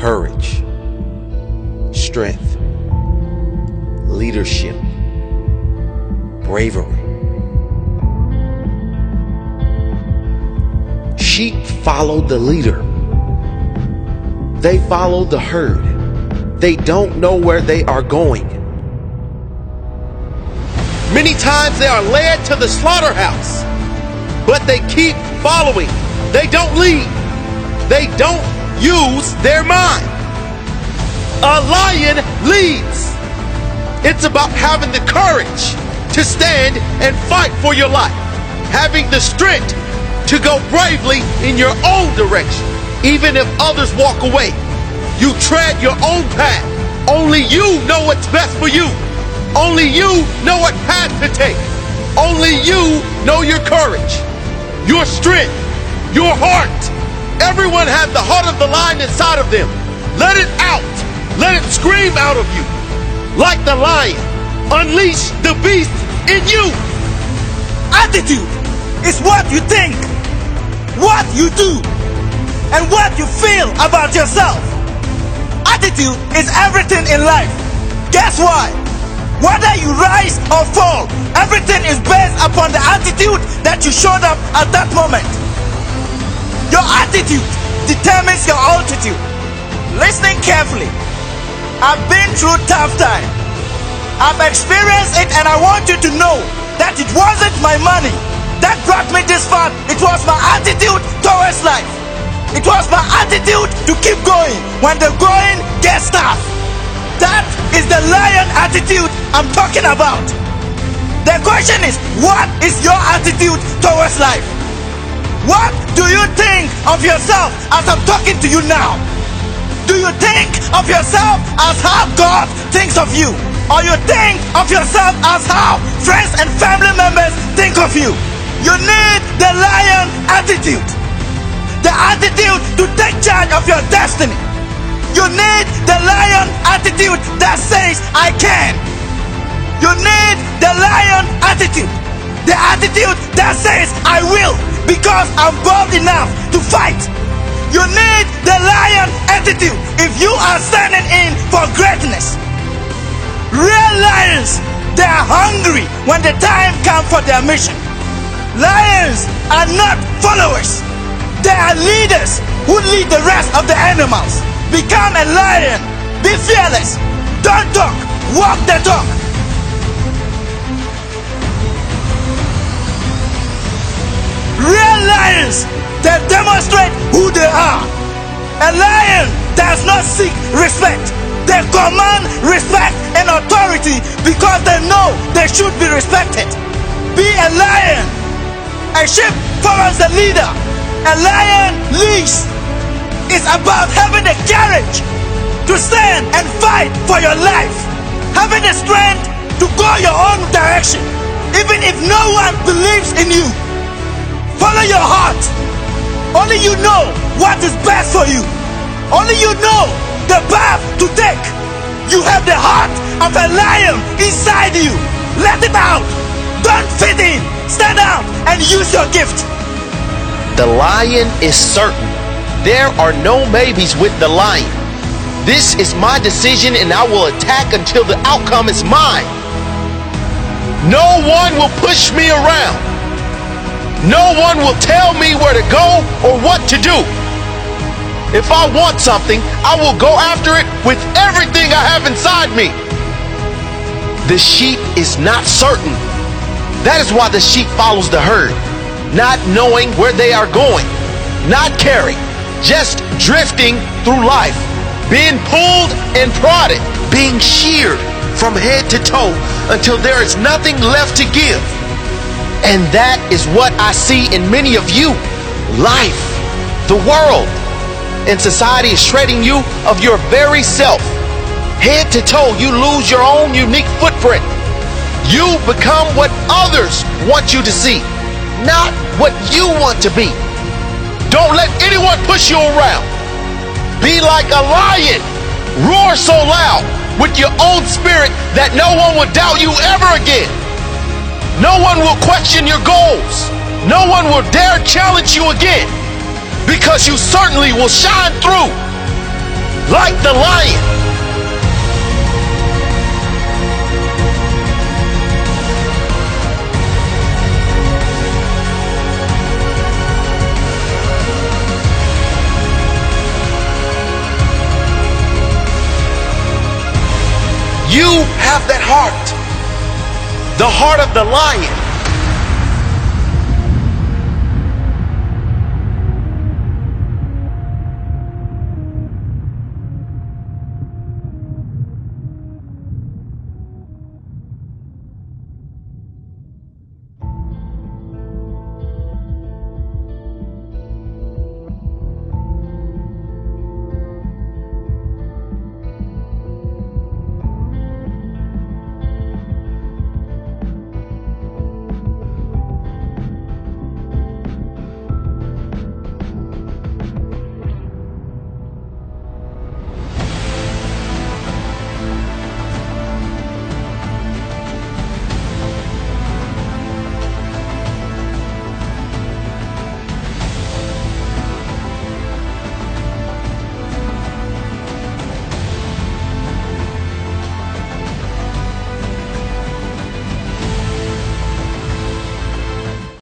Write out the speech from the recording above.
courage, strength, leadership, bravery. Sheep follow the leader. They follow the herd. They don't know where they are going. Many times they are led to the slaughterhouse, but they keep following. They don't lead. They don't use their mind. A lion leads. It's about having the courage to stand and fight for your life, having the strength to go bravely in your own direction, even if others walk away. You tread your own path. Only you know what's best for you. Only you know what path to take. Only you know your courage, your strength, your heart. Everyone has the heart of the lion inside of them. Let it out. Let it scream out of you. Like the lion, unleash the beast in you. Attitude is what you think, what you do, and what you feel about yourself. Attitude is everything in life. Guess why? Whether you rise or fall, everything is based upon the attitude that you showed up at that moment. Your attitude determines your altitude. Listening carefully. I've been through tough time. I've experienced it and I want you to know that it wasn't my money that brought me this far. It was my attitude towards life. It was my attitude to keep going when the going gets tough. That is the lion attitude I'm talking about. The question is, what is your attitude towards life? What do you think of yourself as I'm talking to you now? Do you think of yourself as how God thinks of you? Or you think of yourself as how friends and family members think of you? You need the lion attitude. The attitude to take charge of your destiny. You need the lion attitude that says, I can. You need the lion attitude. The attitude that says, I will, because I'm bold enough to fight. You need the lion attitude if you are standing in for greatness. Real lions, they are hungry when the time comes for their mission. Lions are not followers, they are leaders who lead the rest of the animals. Become a lion. Be fearless. Don't talk. Walk the talk. Real lions, they demonstrate who they are. A lion does not seek respect. They command respect and authority because they know they should be respected. Be a lion. A sheep follows the leader. A lion leads It's about having the courage to stand and fight for your life, having the strength to go your own direction, even if no one believes in you. Follow your heart. Only you know what is best for you. Only you know the path to take. You have the heart of a lion inside you. Let it out. Don't fit in. Stand out and use your gift. The lion is certain. There are no maybes with the lion. This is my decision and I will attack until the outcome is mine. No one will push me around. No one will tell me where to go or what to do. If I want something, I will go after it with everything I have inside me. The sheep is not certain. That is why the sheep follows the herd, not knowing where they are going, not caring, just drifting through life, being pulled and prodded, being sheared from head to toe until there is nothing left to give. And that is what I see in many of you. Life, the world, and society is shredding you of your very self. Head to toe, you lose your own unique footprint. You become what others want you to see, not what you want to be. Don't let anyone push you around. Be like a lion. Roar so loud with your own spirit that no one will doubt you ever again. No one will question your goals. No one will dare challenge you again because you certainly will shine through like the lion. You have that heart the heart of the lion.